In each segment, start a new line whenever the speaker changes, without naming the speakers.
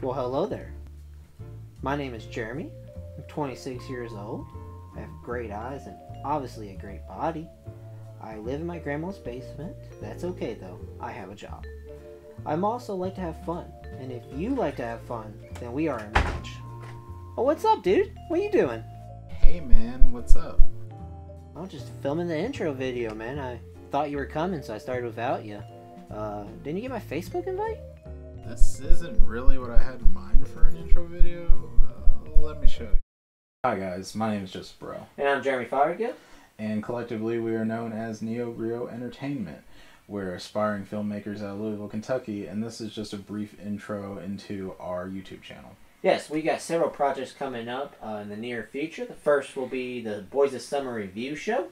Well, hello there. My name is Jeremy. I'm 26 years old. I have great eyes and obviously a great body. I live in my grandma's basement. That's okay though. I have a job. I'm also like to have fun. And if you like to have fun, then we are a match. Oh, what's up, dude? What are you doing?
Hey man, what's up?
I'm just filming the intro video, man. I thought you were coming, so I started without you. Uh, didn't you get my Facebook invite?
This isn't really what I had in mind for an intro video. Uh, let me show you.
Hi guys, my name is Joseph Bro,
And I'm Jeremy Fothergill.
and collectively we are known as Neo Greo Entertainment. We're aspiring filmmakers out of Louisville, Kentucky, and this is just a brief intro into our YouTube channel.
Yes, we got several projects coming up uh, in the near future. The first will be the Boys of Summer review show.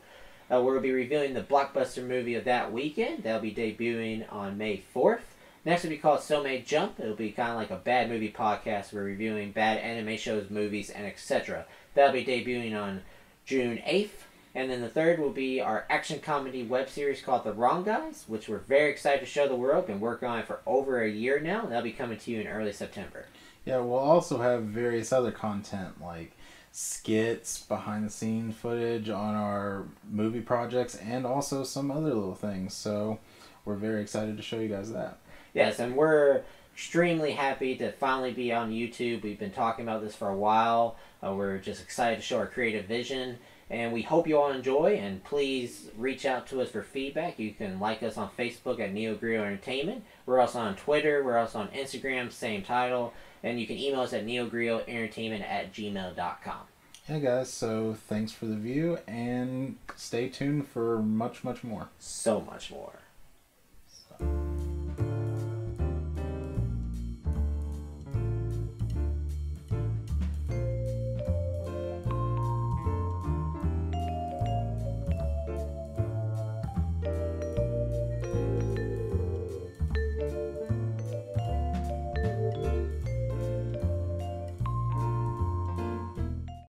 Uh, we'll be reviewing the blockbuster movie of that weekend. That'll be debuting on May 4th. Next will be called So May Jump. It'll be kind of like a bad movie podcast. We're reviewing bad anime shows, movies, and etc. That'll be debuting on June 8th. And then the third will be our action comedy web series called The Wrong Guys, which we're very excited to show the world. Been working on it for over a year now. and That'll be coming to you in early September.
Yeah, we'll also have various other content like skits, behind the scenes footage on our movie projects, and also some other little things. So we're very excited to show you guys that.
Yes, and we're extremely happy to finally be on YouTube. We've been talking about this for a while. Uh, we're just excited to show our creative vision, and we hope you all enjoy. And please reach out to us for feedback. You can like us on Facebook at Neo Greo Entertainment. We're also on Twitter. We're also on Instagram, same title. And you can email us at neogreoentertainment at gmail.com.
Hey guys, so thanks for the view, and stay tuned for much, much more.
So much more.